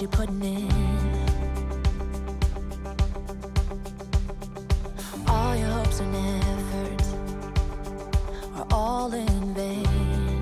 you're putting in. All your hopes and efforts are all in vain.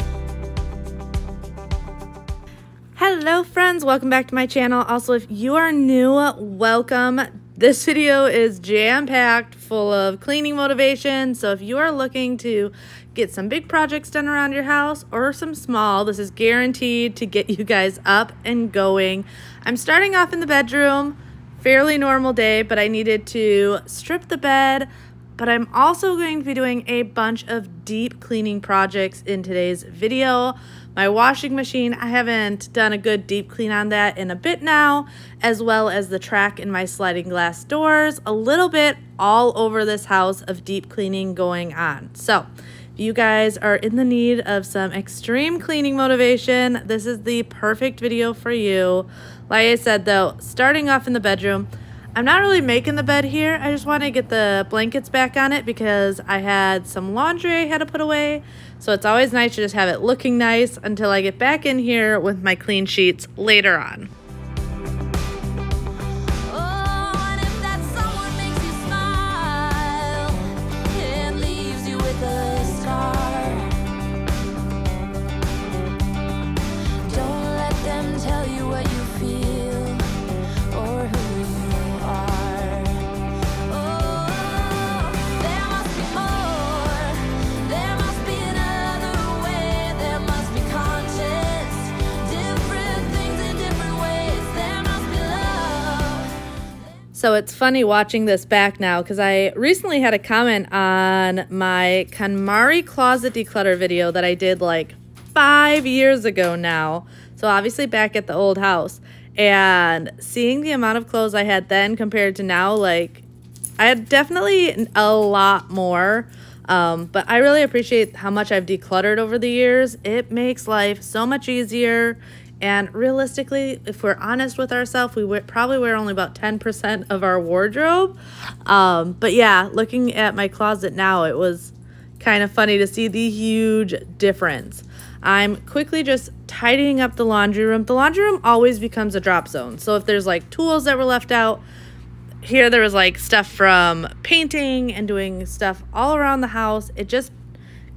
Hello friends, welcome back to my channel. Also, if you are new, welcome. This video is jam-packed full of cleaning motivation. So if you are looking to get some big projects done around your house or some small, this is guaranteed to get you guys up and going. I'm starting off in the bedroom, fairly normal day, but I needed to strip the bed, but I'm also going to be doing a bunch of deep cleaning projects in today's video. My washing machine, I haven't done a good deep clean on that in a bit now, as well as the track in my sliding glass doors, a little bit all over this house of deep cleaning going on. So you guys are in the need of some extreme cleaning motivation, this is the perfect video for you. Like I said though, starting off in the bedroom, I'm not really making the bed here. I just want to get the blankets back on it because I had some laundry I had to put away. So it's always nice to just have it looking nice until I get back in here with my clean sheets later on. So it's funny watching this back now because I recently had a comment on my KonMari closet declutter video that I did like five years ago now. So obviously back at the old house. And seeing the amount of clothes I had then compared to now, like I had definitely a lot more. Um, but I really appreciate how much I've decluttered over the years. It makes life so much easier. And realistically, if we're honest with ourselves, we probably wear only about 10% of our wardrobe. Um, but yeah, looking at my closet now, it was kind of funny to see the huge difference. I'm quickly just tidying up the laundry room. The laundry room always becomes a drop zone. So if there's like tools that were left out, here there was like stuff from painting and doing stuff all around the house. It just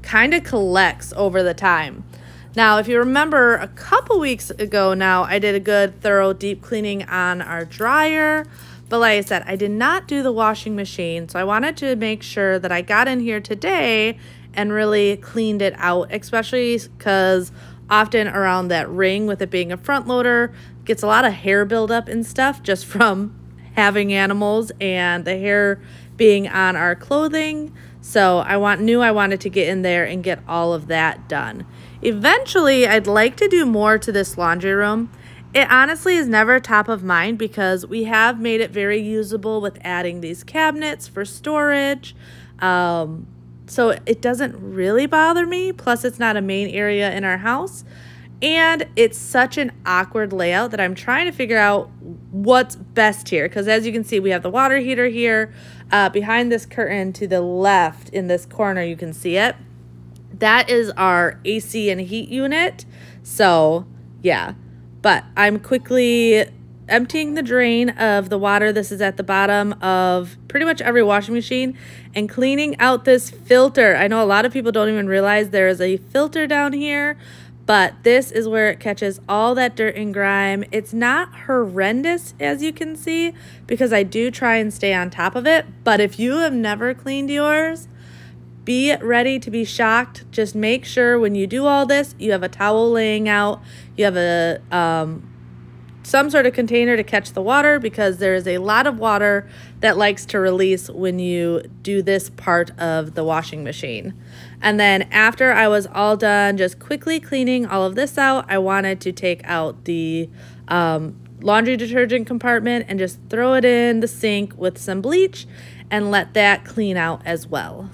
kind of collects over the time. Now, if you remember a couple weeks ago now, I did a good thorough deep cleaning on our dryer. But like I said, I did not do the washing machine. So I wanted to make sure that I got in here today and really cleaned it out, especially because often around that ring with it being a front loader gets a lot of hair buildup and stuff just from having animals and the hair being on our clothing. So I want knew I wanted to get in there and get all of that done. Eventually, I'd like to do more to this laundry room. It honestly is never top of mind because we have made it very usable with adding these cabinets for storage. Um, so it doesn't really bother me. Plus, it's not a main area in our house. And it's such an awkward layout that I'm trying to figure out what's best here. Because as you can see, we have the water heater here. Uh, behind this curtain to the left in this corner, you can see it. That is our AC and heat unit. So, yeah. But I'm quickly emptying the drain of the water. This is at the bottom of pretty much every washing machine and cleaning out this filter. I know a lot of people don't even realize there is a filter down here, but this is where it catches all that dirt and grime. It's not horrendous as you can see because I do try and stay on top of it. But if you have never cleaned yours, be ready to be shocked. Just make sure when you do all this, you have a towel laying out, you have a um, some sort of container to catch the water because there is a lot of water that likes to release when you do this part of the washing machine. And then after I was all done just quickly cleaning all of this out, I wanted to take out the um, laundry detergent compartment and just throw it in the sink with some bleach and let that clean out as well.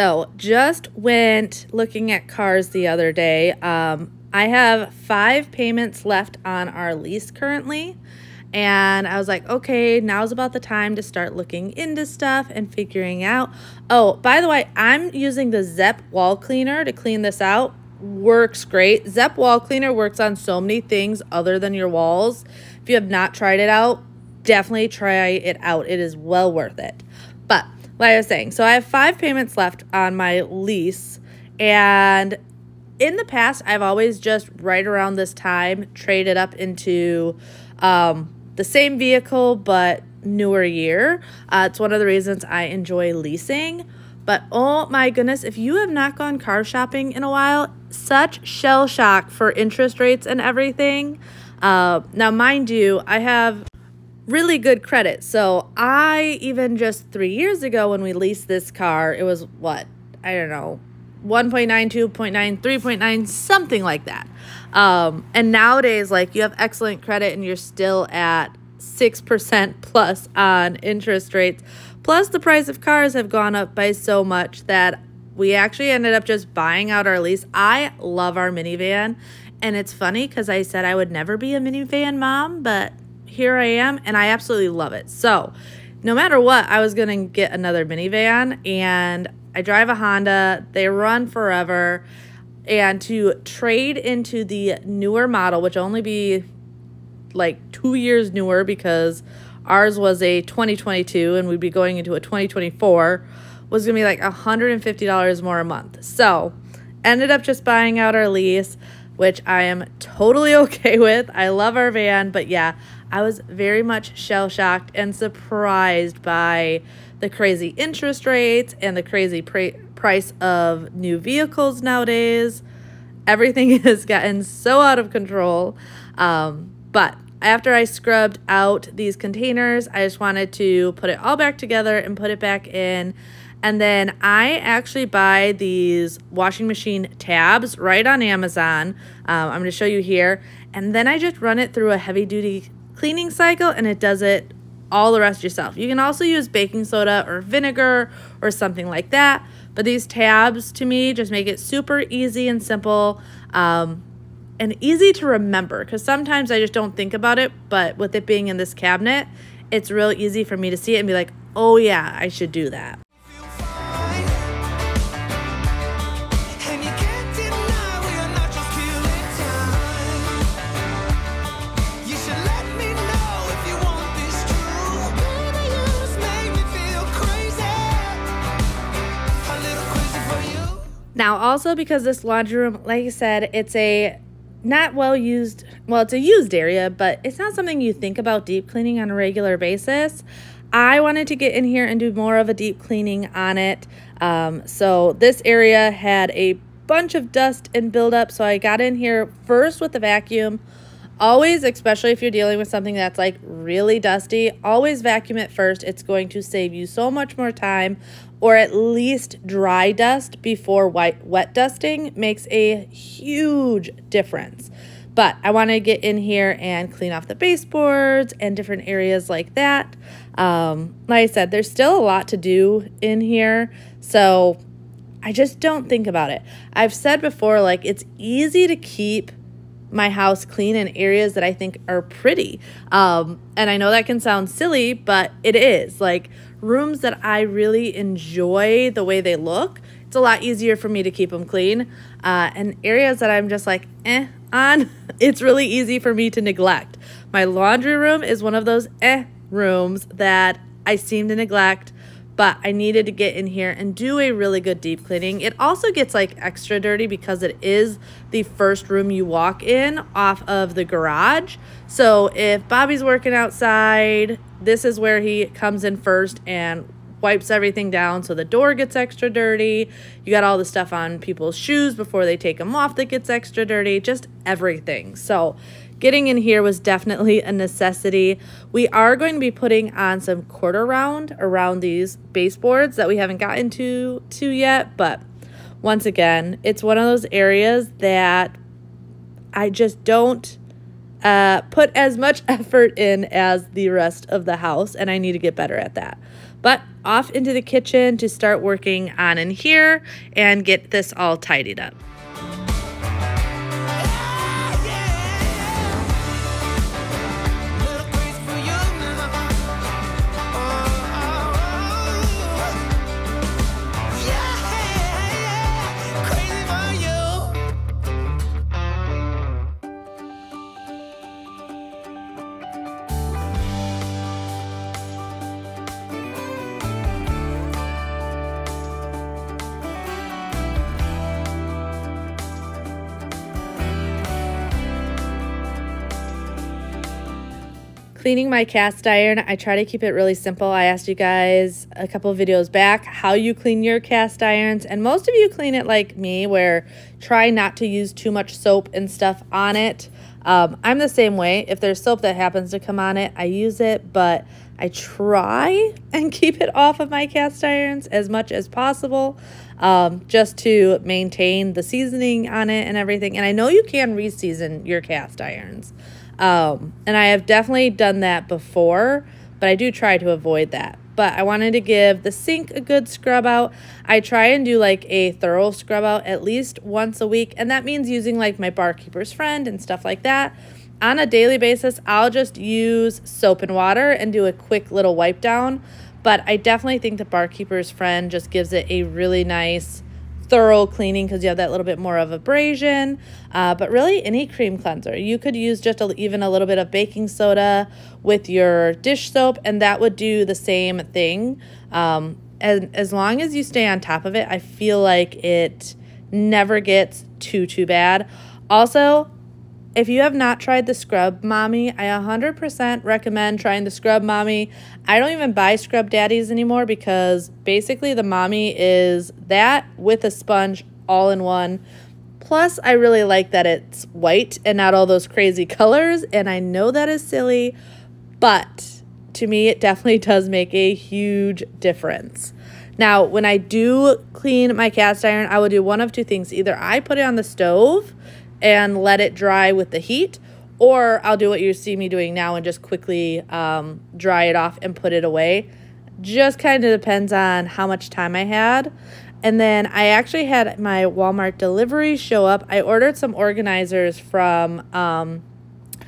So, just went looking at cars the other day. Um, I have five payments left on our lease currently. And I was like, okay, now's about the time to start looking into stuff and figuring out. Oh, by the way, I'm using the Zep wall cleaner to clean this out. Works great. Zep wall cleaner works on so many things other than your walls. If you have not tried it out, definitely try it out. It is well worth it. But like I was saying, so I have five payments left on my lease. And in the past, I've always just right around this time traded up into um, the same vehicle but newer year. Uh, it's one of the reasons I enjoy leasing. But oh my goodness, if you have not gone car shopping in a while, such shell shock for interest rates and everything. Uh, now, mind you, I have really good credit. So I even just three years ago when we leased this car, it was what? I don't know, 1.9, 2.9, 3.9, something like that. Um, and nowadays, like you have excellent credit and you're still at 6% plus on interest rates. Plus, the price of cars have gone up by so much that we actually ended up just buying out our lease. I love our minivan. And it's funny because I said I would never be a minivan mom, but here I am and I absolutely love it. So, no matter what, I was to get another minivan and I drive a Honda. They run forever. And to trade into the newer model, which only be like two years newer because ours was a 2022 and we'd be going into a 2024, was to be like $150 more a month. So, ended up just buying out our lease, which I am totally okay with. I love our van, but yeah, I was very much shell shocked and surprised by the crazy interest rates and the crazy price of new vehicles nowadays. Everything has gotten so out of control. Um, but after I scrubbed out these containers, I just wanted to put it all back together and put it back in. And then I actually buy these washing machine tabs right on Amazon. Um, I'm going to show you here. And then I just run it through a heavy duty cleaning cycle and it does it all the rest yourself. You can also use baking soda or vinegar or something like that. But these tabs to me just make it super easy and simple um, and easy to remember because sometimes I just don't think about it. But with it being in this cabinet, it's real easy for me to see it and be like, oh yeah, I should do that. Now, also because this laundry room, like I said, it's a not well used, well, it's a used area, but it's not something you think about deep cleaning on a regular basis. I wanted to get in here and do more of a deep cleaning on it. Um, so this area had a bunch of dust and buildup. So I got in here first with the vacuum. Always, especially if you're dealing with something that's like really dusty, always vacuum it first. It's going to save you so much more time, or at least dry dust before white wet dusting makes a huge difference. But I want to get in here and clean off the baseboards and different areas like that. Um, like I said, there's still a lot to do in here, so I just don't think about it. I've said before, like it's easy to keep my house clean in areas that I think are pretty. Um, and I know that can sound silly, but it is. Like rooms that I really enjoy the way they look, it's a lot easier for me to keep them clean. Uh, and areas that I'm just like, eh, on, it's really easy for me to neglect. My laundry room is one of those eh rooms that I seem to neglect but I needed to get in here and do a really good deep cleaning. It also gets like extra dirty because it is the first room you walk in off of the garage. So if Bobby's working outside, this is where he comes in first and wipes everything down so the door gets extra dirty. You got all the stuff on people's shoes before they take them off that gets extra dirty, just everything. So getting in here was definitely a necessity. We are going to be putting on some quarter round around these baseboards that we haven't gotten to to yet, but once again, it's one of those areas that I just don't uh, put as much effort in as the rest of the house, and I need to get better at that. But off into the kitchen to start working on in here and get this all tidied up. Cleaning my cast iron, I try to keep it really simple. I asked you guys a couple videos back how you clean your cast irons, and most of you clean it like me, where try not to use too much soap and stuff on it. Um, I'm the same way. If there's soap that happens to come on it, I use it, but I try and keep it off of my cast irons as much as possible um, just to maintain the seasoning on it and everything. And I know you can reseason your cast irons. Um, and I have definitely done that before, but I do try to avoid that. But I wanted to give the sink a good scrub out. I try and do like a thorough scrub out at least once a week, and that means using like my Bar Keepers Friend and stuff like that. On a daily basis, I'll just use soap and water and do a quick little wipe down. But I definitely think the Bar Keepers Friend just gives it a really nice thorough cleaning because you have that little bit more of abrasion. Uh, but really, any cream cleanser. You could use just a, even a little bit of baking soda with your dish soap, and that would do the same thing. Um, and as long as you stay on top of it, I feel like it never gets too, too bad. Also, if you have not tried the Scrub Mommy, I 100% recommend trying the Scrub Mommy. I don't even buy Scrub Daddies anymore because basically the Mommy is that with a sponge all in one. Plus, I really like that it's white and not all those crazy colors. And I know that is silly, but to me, it definitely does make a huge difference. Now, when I do clean my cast iron, I will do one of two things. Either I put it on the stove and let it dry with the heat, or I'll do what you see me doing now and just quickly um, dry it off and put it away. Just kind of depends on how much time I had. And then I actually had my Walmart delivery show up. I ordered some organizers from, um,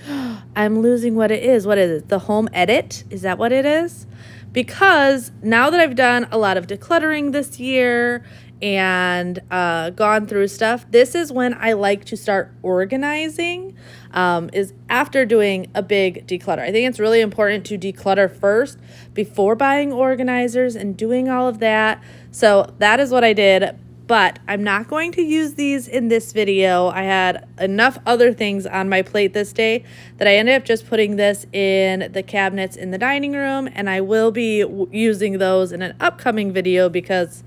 I'm losing what it is. What is it? The Home Edit? Is that what it is? Because now that I've done a lot of decluttering this year and uh, gone through stuff, this is when I like to start organizing. Um, is after doing a big declutter. I think it's really important to declutter first before buying organizers and doing all of that. So that is what I did. But I'm not going to use these in this video. I had enough other things on my plate this day that I ended up just putting this in the cabinets in the dining room. And I will be using those in an upcoming video because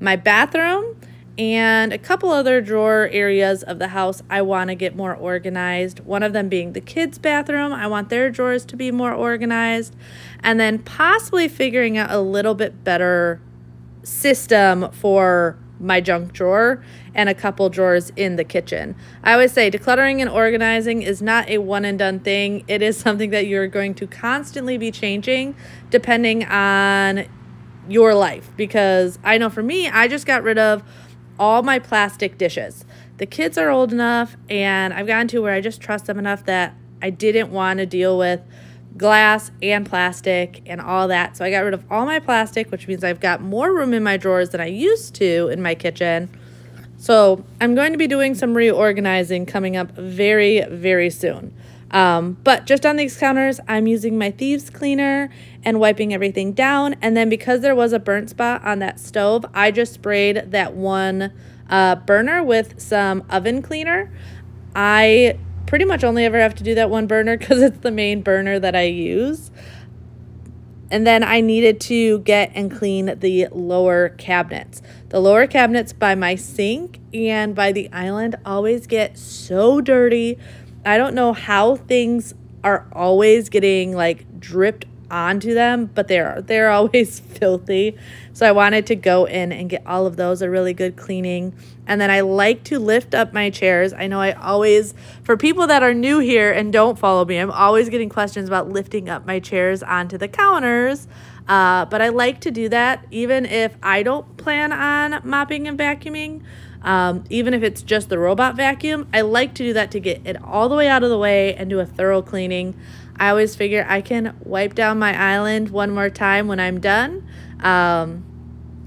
my bathroom and a couple other drawer areas of the house I want to get more organized. One of them being the kids' bathroom. I want their drawers to be more organized. And then possibly figuring out a little bit better system for my junk drawer and a couple drawers in the kitchen. I always say decluttering and organizing is not a one and done thing. It is something that you're going to constantly be changing depending on your life because I know for me, I just got rid of all my plastic dishes. The kids are old enough and I've gotten to where I just trust them enough that I didn't want to deal with glass and plastic and all that. So I got rid of all my plastic, which means I've got more room in my drawers than I used to in my kitchen. So I'm going to be doing some reorganizing coming up very, very soon. Um, but just on these counters, I'm using my thieves cleaner and wiping everything down. And then because there was a burnt spot on that stove, I just sprayed that one uh, burner with some oven cleaner. I pretty much only ever have to do that one burner because it's the main burner that I use. And then I needed to get and clean the lower cabinets. The lower cabinets by my sink and by the island always get so dirty. I don't know how things are always getting like dripped onto them, but they're they're always filthy. So I wanted to go in and get all of those a really good cleaning. And then I like to lift up my chairs. I know I always for people that are new here and don't follow me, I'm always getting questions about lifting up my chairs onto the counters. Uh, but I like to do that even if I don't plan on mopping and vacuuming. Um, even if it's just the robot vacuum, I like to do that to get it all the way out of the way and do a thorough cleaning. I always figure I can wipe down my island one more time when I'm done. Um,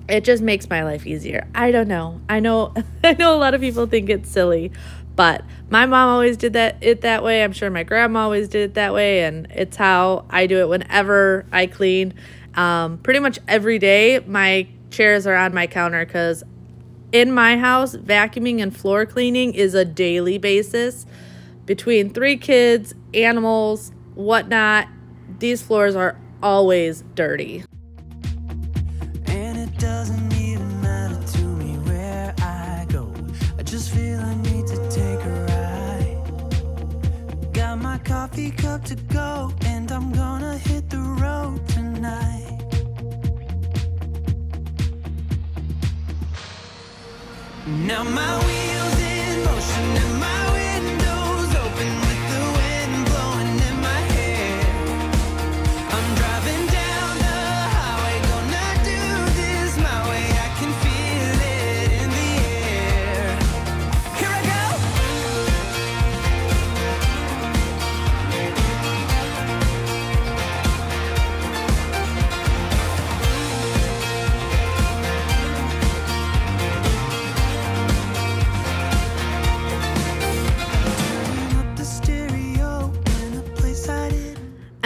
it just makes my life easier. I don't know. I know I know a lot of people think it's silly, but my mom always did that it that way. I'm sure my grandma always did it that way and it's how I do it whenever I clean. Um, pretty much every day my chairs are on my counter cuz in my house, vacuuming and floor cleaning is a daily basis. Between three kids, animals, whatnot, these floors are always dirty. And it doesn't even matter to me where I go. I just feel I need to take a ride. Got my coffee cup to go, and I'm gonna hit the road tonight. Now my wheels in motion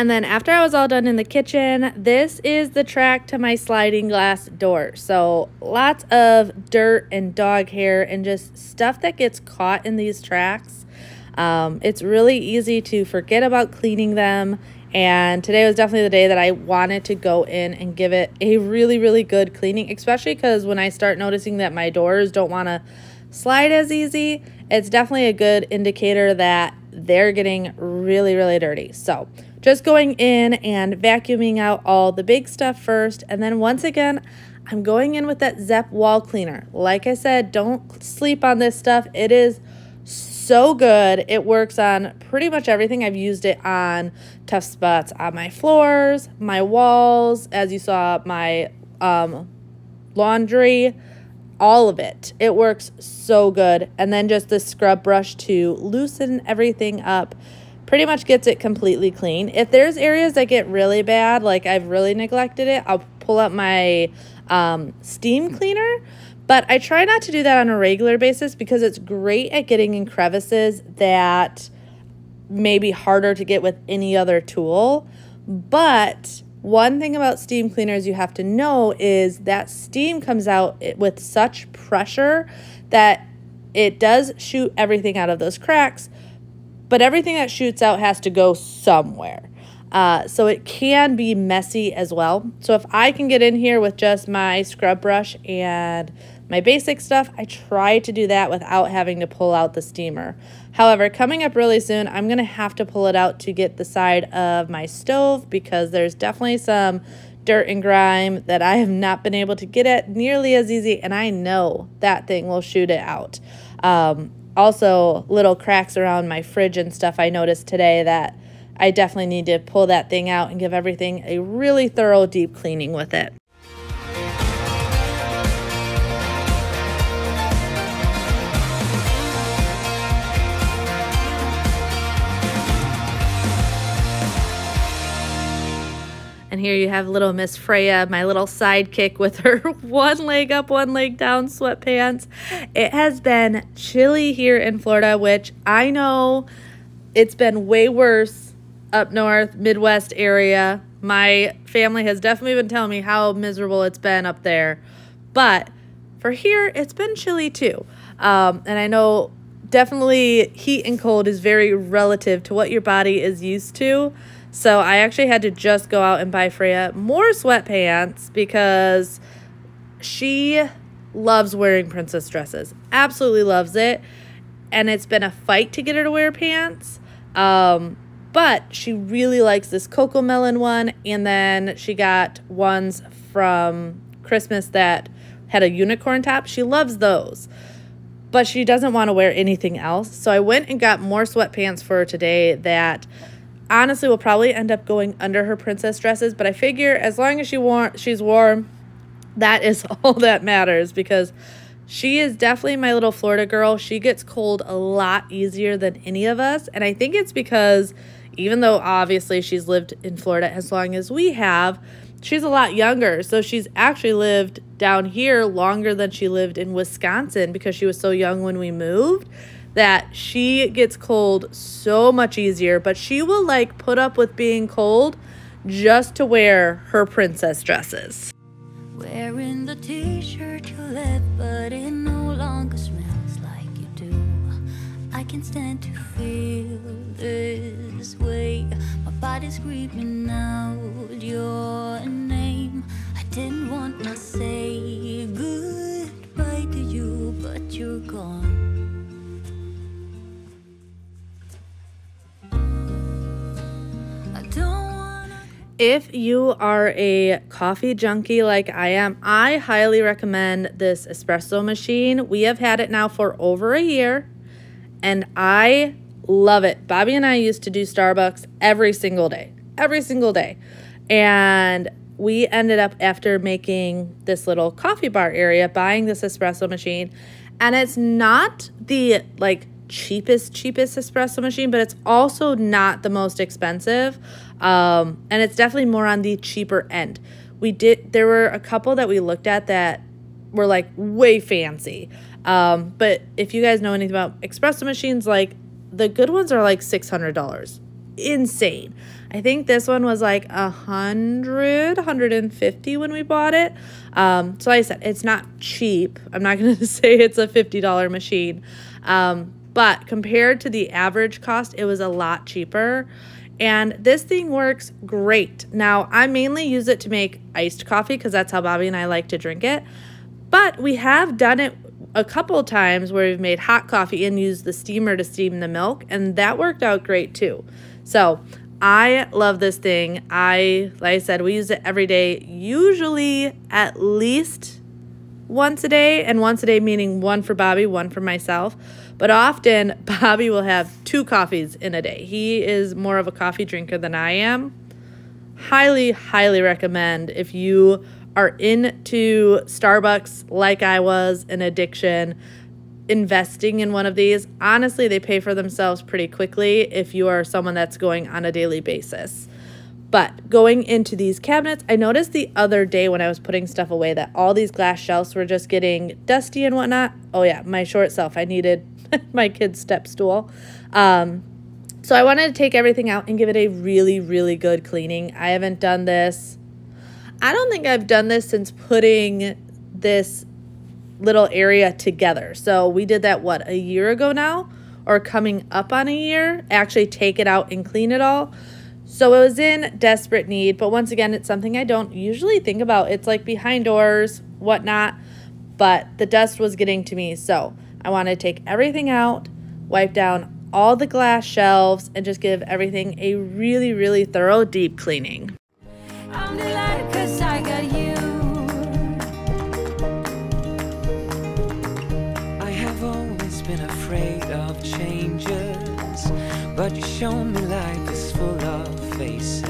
And then after I was all done in the kitchen, this is the track to my sliding glass door. So lots of dirt and dog hair and just stuff that gets caught in these tracks. Um, it's really easy to forget about cleaning them. And today was definitely the day that I wanted to go in and give it a really, really good cleaning, especially because when I start noticing that my doors don't want to slide as easy, it's definitely a good indicator that they're getting really, really dirty. So, just going in and vacuuming out all the big stuff first. And then once again, I'm going in with that Zep wall cleaner. Like I said, don't sleep on this stuff. It is so good. It works on pretty much everything. I've used it on tough spots on my floors, my walls, as you saw, my um, laundry, all of it. It works so good. And then just the scrub brush to loosen everything up pretty much gets it completely clean. If there's areas that get really bad, like I've really neglected it, I'll pull up my um, steam cleaner. But I try not to do that on a regular basis because it's great at getting in crevices that may be harder to get with any other tool. But one thing about steam cleaners you have to know is that steam comes out with such pressure that it does shoot everything out of those cracks, but everything that shoots out has to go somewhere. Uh, so it can be messy as well. So if I can get in here with just my scrub brush and my basic stuff, I try to do that without having to pull out the steamer. However, coming up really soon, I'm going to have to pull it out to get the side of my stove because there's definitely some dirt and grime that I have not been able to get at nearly as easy, and I know that thing will shoot it out. Um, also, little cracks around my fridge and stuff I noticed today that I definitely need to pull that thing out and give everything a really thorough deep cleaning with it. Here you have little Miss Freya, my little sidekick with her one leg up, one leg down sweatpants. It has been chilly here in Florida, which I know it's been way worse up north, Midwest area. My family has definitely been telling me how miserable it's been up there. But for here, it's been chilly too. Um, and I know definitely heat and cold is very relative to what your body is used to. So I actually had to just go out and buy Freya more sweatpants because she loves wearing princess dresses. Absolutely loves it. And it's been a fight to get her to wear pants. Um, But she really likes this Cocomelon one. And then she got ones from Christmas that had a unicorn top. She loves those. But she doesn't want to wear anything else. So I went and got more sweatpants for her today that honestly will probably end up going under her princess dresses. But I figure as long as she war- she's warm, that is all that matters because she is definitely my little Florida girl. She gets cold a lot easier than any of us. And I think it's because even though obviously she's lived in Florida as long as we have, she's a lot younger. So she's actually lived down here longer than she lived in Wisconsin because she was so young when we moved that she gets cold so much easier. But she will like put up with being cold just to wear her princess dresses. Wearing the t-shirt you left, but it no longer smells like you do. I can stand to feel this way. My body's screaming out your name. I didn't want to say goodbye to you, but you're gone. If you are a coffee junkie like I am, I highly recommend this espresso machine. We have had it now for over a year and I love it. Bobby and I used to do Starbucks every single day, every single day. And we ended up, after making this little coffee bar area, buying this espresso machine. And it's not the like cheapest, cheapest espresso machine, but it's also not the most expensive. Um, and it's definitely more on the cheaper end. We did, there were a couple that we looked at that were like way fancy. Um, but if you guys know anything about espresso machines, like the good ones are like six hundred dollars. Insane. I think this one was like a hundred, hundred and fifty when we bought it. Um, so like I said it's not cheap. I'm not gonna say it's a fifty dollar machine. Um, but compared to the average cost, it was a lot cheaper. And this thing works great. Now, I mainly use it to make iced coffee because that's how Bobby and I like to drink it. But we have done it a couple times where we've made hot coffee and used the steamer to steam the milk, and that worked out great too. So I love this thing. I, like I said, we use it every day, usually at least once a day, and once a day meaning one for Bobby, one for myself. But often Bobby will have two coffees in a day. He is more of a coffee drinker than I am. Highly, highly recommend if you are into Starbucks like I was, an addiction, investing in one of these. Honestly, they pay for themselves pretty quickly if you are someone that's going on a daily basis. But going into these cabinets, I noticed the other day when I was putting stuff away that all these glass shelves were just getting dusty and whatnot. Oh, yeah, my short self. I needed my kid's step stool. Um, so I wanted to take everything out and give it a really, really good cleaning. I haven't done this. I don't think I've done this since putting this little area together. So we did that, what, a year ago now? Or coming up on a year? Actually, take it out and clean it all. So it was in desperate need, but once again, it's something I don't usually think about. It's like behind doors, whatnot, but the dust was getting to me. So I want to take everything out, wipe down all the glass shelves, and just give everything a really, really thorough deep cleaning. I'm delighted 'cause I got you. I have always been afraid of changes, but you show me life is full of faces.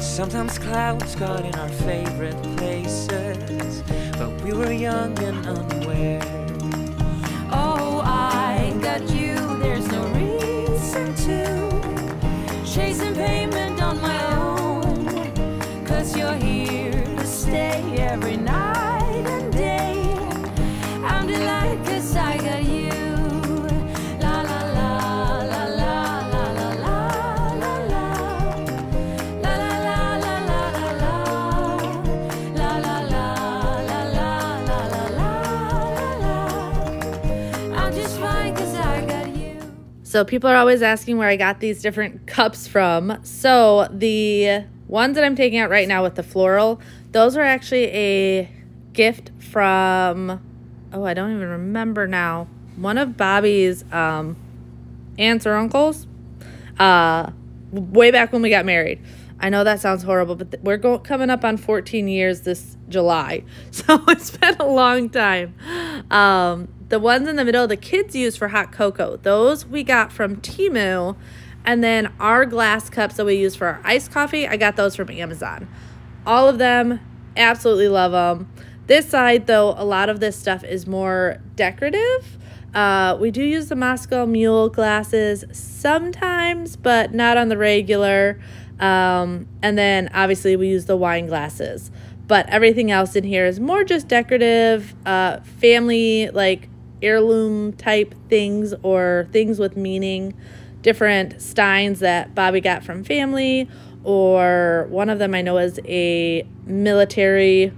Sometimes clouds got in our favorite places, but we were young and unaware. Oh, I got you. There's no reason to chasing payment on my own. Cause you're here So people are always asking where I got these different cups from. So the ones that I'm taking out right now with the floral, those are actually a gift from oh, I don't even remember now. One of Bobby's um aunts or uncles. Uh way back when we got married. I know that sounds horrible, but we're go- coming up on 14 years this July. So it's been a long time. Um, the ones in the middle, the kids use for hot cocoa, those we got from Temu. And then our glass cups that we use for our iced coffee, I got those from Amazon. All of them, absolutely love them. This side, though, a lot of this stuff is more decorative. Uh, we do use the Moscow Mule glasses sometimes, but not on the regular. Um, and then obviously we use the wine glasses. But everything else in here is more just decorative, uh, family, like heirloom type things or things with meaning. Different steins that Bobby got from family, or one of them I know is a military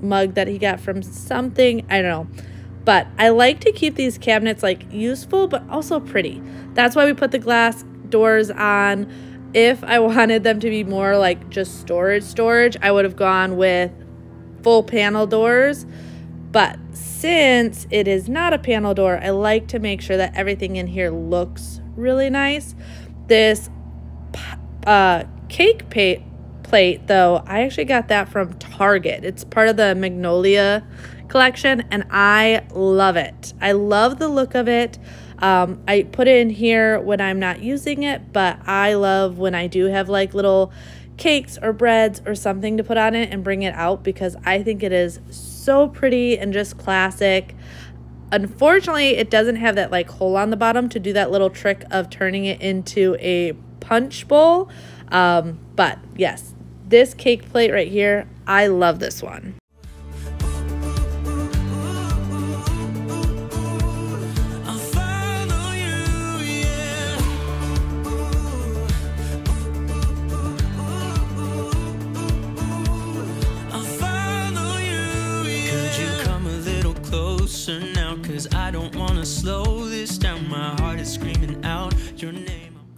mug that he got from something. I don't know. But I like to keep these cabinets like useful but also pretty. That's why we put the glass doors on. If I wanted them to be more like just storage storage, I would have gone with full panel doors. But since it is not a panel door, I like to make sure that everything in here looks really nice. This uh, cake pa- plate, though, I actually got that from Target. It's part of the Magnolia collection, and I love it. I love the look of it. Um, I put it in here when I'm not using it, but I love when I do have like little cakes or breads or something to put on it and bring it out because I think it is pretty and just classic. Unfortunately, it doesn't have that like hole on the bottom to do that little trick of turning it into a punch bowl. Um, but yes, this cake plate right here, I love this one.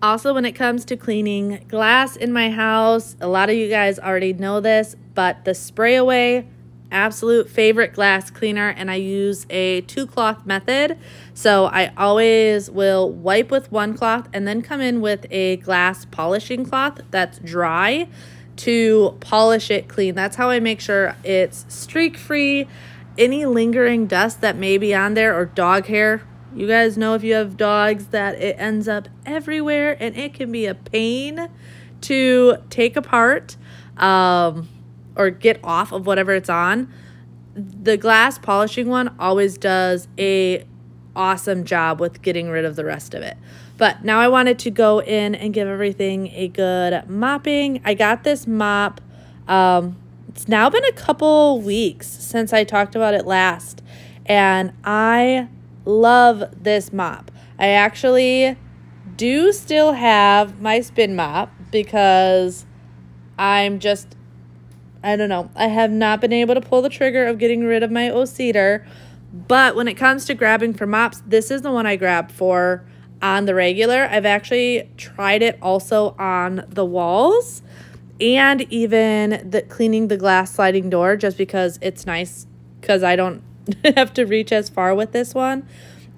Also, when it comes to cleaning glass in my house, a lot of you guys already know this, but the Sprayway, absolute favorite glass cleaner, and I use a two cloth method. So I always will wipe with one cloth and then come in with a glass polishing cloth that's dry to polish it clean. That's how I make sure it's streak free. Any lingering dust that may be on there or dog hair, you guys know if you have dogs that it ends up everywhere and it can be a pain to take apart um, or get off of whatever it's on. The glass polishing one always does a awesome job with getting rid of the rest of it. But now I wanted to go in and give everything a good mopping. I got this mop. Um, it's now been a couple weeks since I talked about it last, and I love this mop. I actually do still have my spin mop because I'm just I don't know. I have not been able to pull the trigger of getting rid of my O-Cedar. But when it comes to grabbing for mops, this is the one I grab for on the regular. I've actually tried it also on the walls and even the cleaning the glass sliding door just because it's nice because I don't have to reach as far with this one.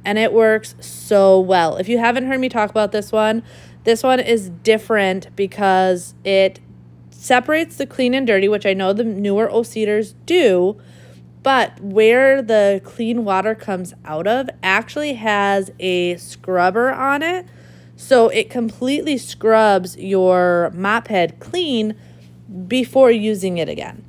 And it works so well. If you haven't heard me talk about this one, this one is different because it separates the clean and dirty, which I know the newer O-Cedars do, but where the clean water comes out of actually has a scrubber on it. So it completely scrubs your mop head clean before using it again.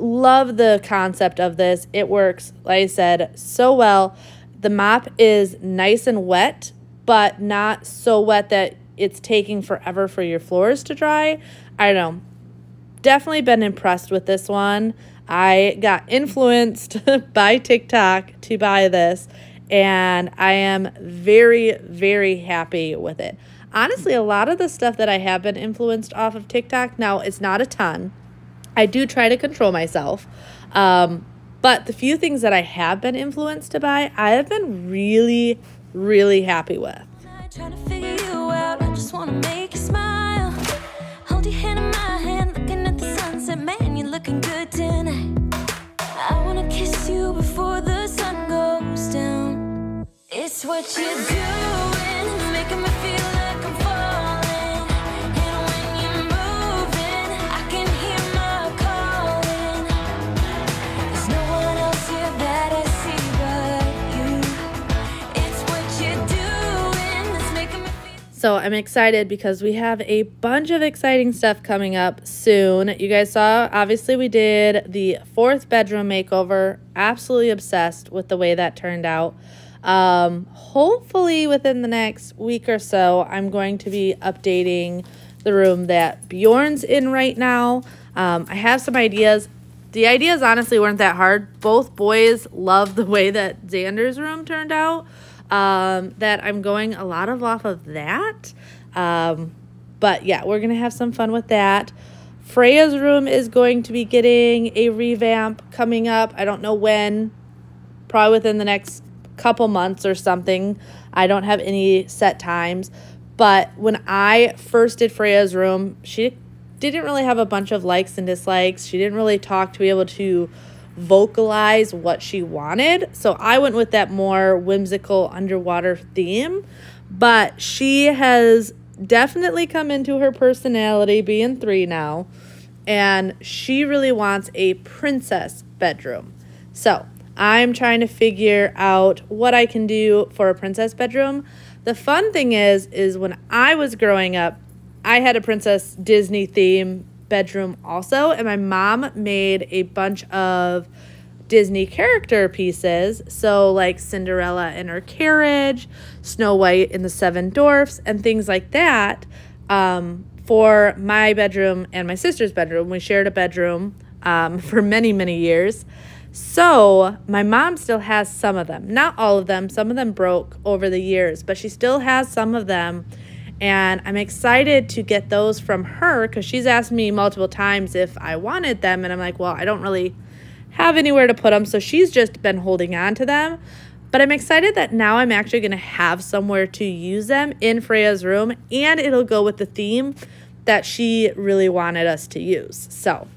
Love the concept of this. It works, like I said, so well. The mop is nice and wet, but not so wet that it's taking forever for your floors to dry. I don't know definitely been impressed with this one. I got influenced by TikTok to buy this, and I am very, very happy with it. Honestly, a lot of the stuff that I have been influenced off of TikTok, now it's not a ton. I do try to control myself. Um, but the few things that I have been influenced to buy, I have been really, really happy with. night trying to figure So I'm excited because we have a bunch of exciting stuff coming up soon. You guys saw, obviously, we did the fourth bedroom makeover. Absolutely obsessed with the way that turned out. Um, hopefully, within the next week or so, I'm going to be updating the room that Bjorn's in right now. Um, I have some ideas. The ideas honestly weren't that hard. Both boys love the way that Xander's room turned out. Um, that I'm going a lot of off of that. Um, but yeah, we're gonna have some fun with that. Freya's room is going to be getting a revamp coming up. I don't know when, probably within the next couple months or something. I don't have any set times. But when I first did Freya's room, she didn't really have a bunch of likes and dislikes. She didn't really talk to be able to vocalize what she wanted. So I went with that more whimsical underwater theme. But she has definitely come into her personality, being three now, and she really wants a princess bedroom. So I'm trying to figure out what I can do for a princess bedroom. The fun thing is, is when I was growing up, I had a princess Disney theme bedroom also, and my mom made a bunch of Disney character pieces. So, like Cinderella in her carriage, Snow White in the Seven Dwarfs, and things like that um, for my bedroom and my sister's bedroom. We shared a bedroom um, for many, many years. So, my mom still has some of them. Not all of them, some of them broke over the years, but she still has some of them. And I'm excited to get those from her because she's asked me multiple times if I wanted them. And I'm like, well, I don't really have anywhere to put them. So she's just been holding on to them. But I'm excited that now I'm actually going to have somewhere to use them in Freya's room. And it'll go with the theme that she really wanted us to use. So,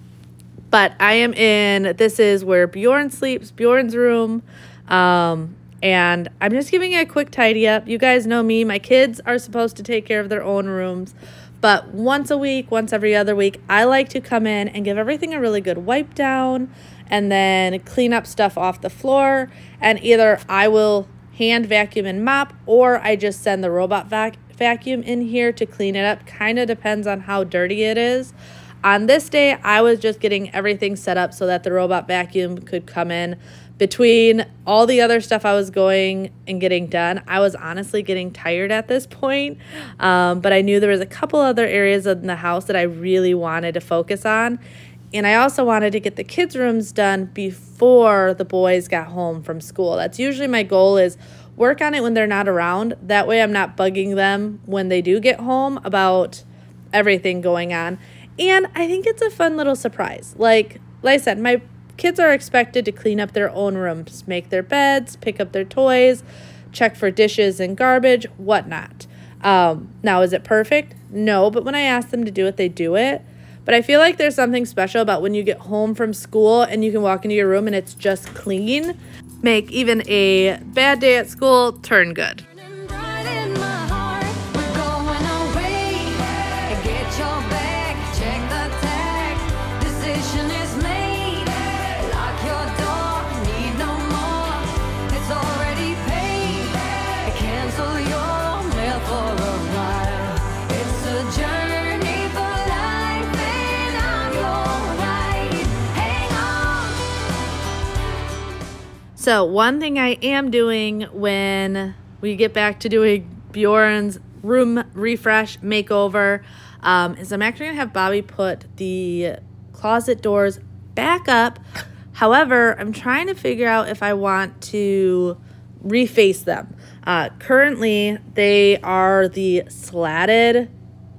but I am in, this is where Bjorn sleeps, Bjorn's room. Um, and I'm just giving a quick tidy up. You guys know me, my kids are supposed to take care of their own rooms. But once a week, once every other week, I like to come in and give everything a really good wipe down and then clean up stuff off the floor. And either I will hand vacuum and mop or I just send the robot vac- vacuum in here to clean it up. Kind of depends on how dirty it is. On this day, I was just getting everything set up so that the robot vacuum could come in. Between all the other stuff I was going and getting done, I was honestly getting tired at this point. Um, but I knew there was a couple other areas in the house that I really wanted to focus on. And I also wanted to get the kids' rooms done before the boys got home from school. That's usually my goal is work on it when they're not around. That way I'm not bugging them when they do get home about everything going on. And I think it's a fun little surprise. Like like I said, my kids are expected to clean up their own rooms, make their beds, pick up their toys, check for dishes and garbage, whatnot. Um, now, is it perfect? No, but when I ask them to do it, they do it. But I feel like there's something special about when you get home from school and you can walk into your room and it's just clean. Make even a bad day at school turn good. So, one thing I am doing when we get back to doing Bjorn's room refresh makeover um, is I'm actually going to have Bobby put the closet doors back up. However, I'm trying to figure out if I want to reface them. Uh, currently, they are the slatted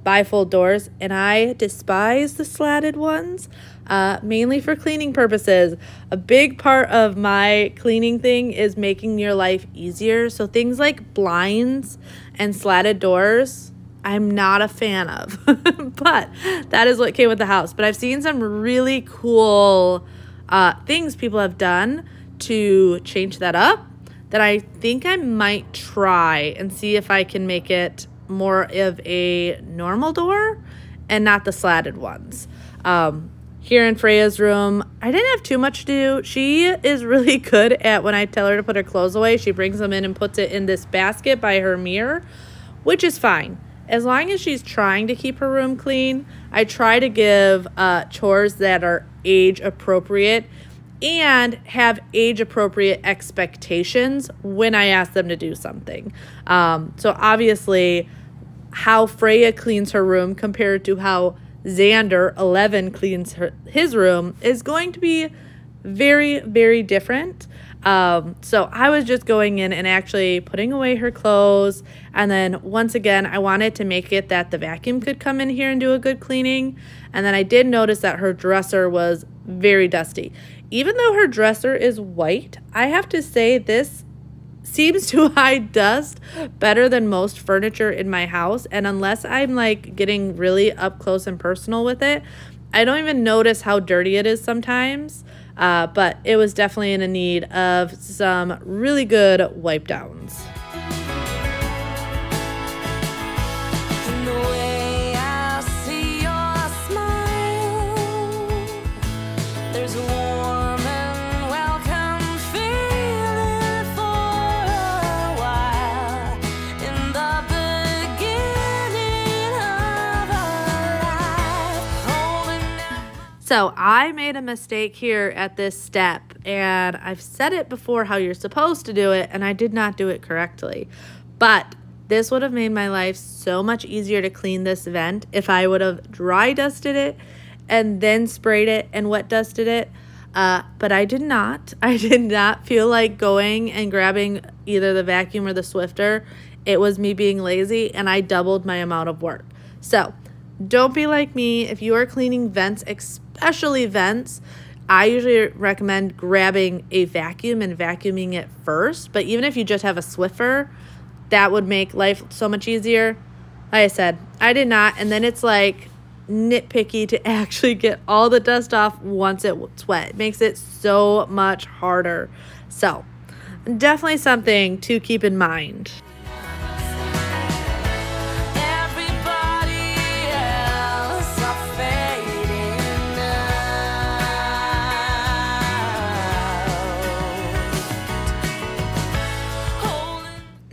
bifold doors, and I despise the slatted ones, uh, mainly for cleaning purposes. A big part of my cleaning thing is making your life easier. So things like blinds and slatted doors, I'm not a fan of, but that is what came with the house. But I've seen some really cool uh, things people have done to change that up that I think I might try and see if I can make it more of a normal door and not the slatted ones. Um, here in Freya's room, I didn't have too much to do. She is really good at when I tell her to put her clothes away, she brings them in and puts it in this basket by her mirror, which is fine. as long as she's trying to keep her room clean, I try to give uh, chores that are age appropriate and have age appropriate expectations when I ask them to do something. Um, so, obviously, how Freya cleans her room compared to how Xander, 11, cleans her, his room is going to be very, very different. Um, so I was just going in and actually putting away her clothes. And then once again, I wanted to make it that the vacuum could come in here and do a good cleaning. And then I did notice that her dresser was very dusty. Even though her dresser is white, I have to say this seems to hide dust better than most furniture in my house. And unless I'm like getting really up close and personal with it, I don't even notice how dirty it is sometimes. Uh, but it was definitely in a need of some really good wipe downs. So I made a mistake here at this step, and I've said it before how you're supposed to do it, and I did not do it correctly. But this would have made my life so much easier to clean this vent if I would have dry dusted it and then sprayed it and wet dusted it. Uh, but I did not. I did not feel like going and grabbing either the vacuum or the Swiffer. It was me being lazy, and I doubled my amount of work. So, don't be like me. If you are cleaning vents, especially vents, I usually recommend grabbing a vacuum and vacuuming it first. But even if you just have a Swiffer, that would make life so much easier. Like I said, I did not. And then it's like nitpicky to actually get all the dust off once it's wet. It makes it so much harder. So, definitely something to keep in mind.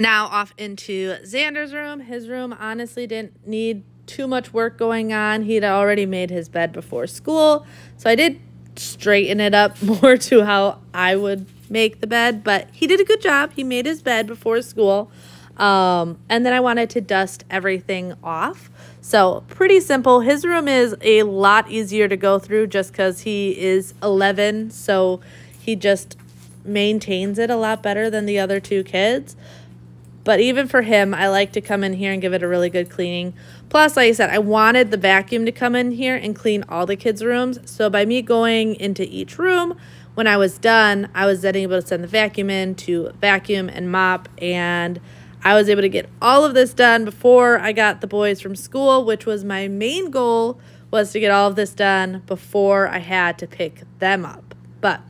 Now off into Xander's room. His room honestly didn't need too much work going on. He'd already made his bed before school. So I did straighten it up more to how I would make the bed, but he did a good job. He made his bed before school. Um, and then I wanted to dust everything off. So pretty simple. His room is a lot easier to go through just because he is 11. So he just maintains it a lot better than the other two kids. But even for him, I like to come in here and give it a really good cleaning. Plus, like I said, I wanted the vacuum to come in here and clean all the kids' rooms. So by me going into each room, when I was done, I was then able to send the vacuum in to vacuum and mop. And I was able to get all of this done before I got the boys from school, which was my main goal was to get all of this done before I had to pick them up. But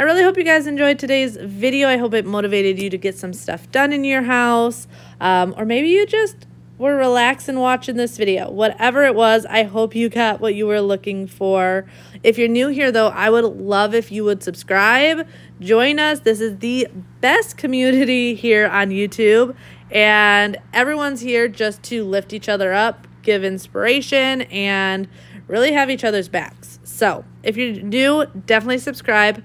I really hope you guys enjoyed today's video. I hope it motivated you to get some stuff done in your house. Um, or maybe you just were relaxing watching this video. Whatever it was, I hope you got what you were looking for. If you're new here, though, I would love if you would subscribe. Join us. This is the best community here on YouTube. And everyone's here just to lift each other up, give inspiration, and really have each other's backs. So if you're new, definitely subscribe.